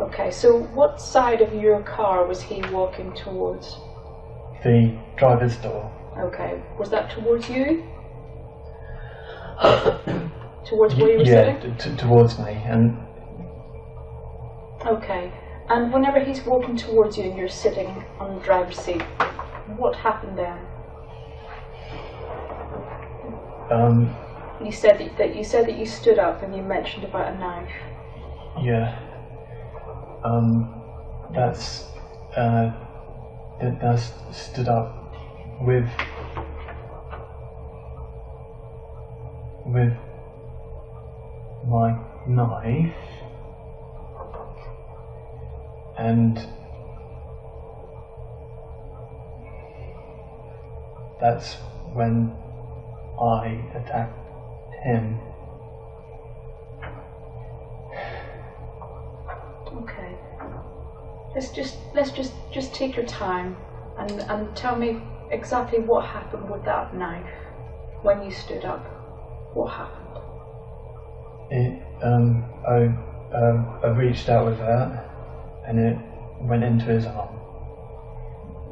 Okay, so what side of your car was he walking towards? The driver's door. Okay, was that towards you? towards where you were yeah, sitting? t- towards me, and Okay, and whenever he's walking towards you and you're sitting on the driver's seat, what happened then? um, You said that, that you said that you stood up and you mentioned about a knife. yeah, um, that's uh, that that's stood up with with my knife and that's when I attacked him. Okay. Let's just let's just just take your time and and tell me exactly what happened with that knife when you stood up. What happened? It, um, I, um, I reached out with that, and it went into his arm.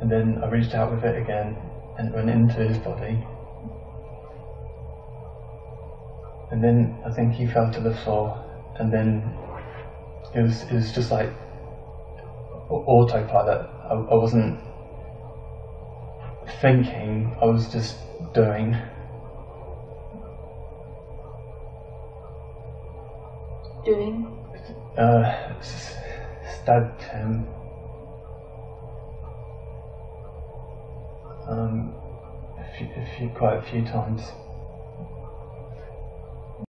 And then I reached out with it again, and it went into his body. And then I think he fell to the floor, and then it was it was just like autopilot. I, I wasn't thinking. I was just doing. Doing? uh, stabbed him. Um, a few, a few, quite a few times.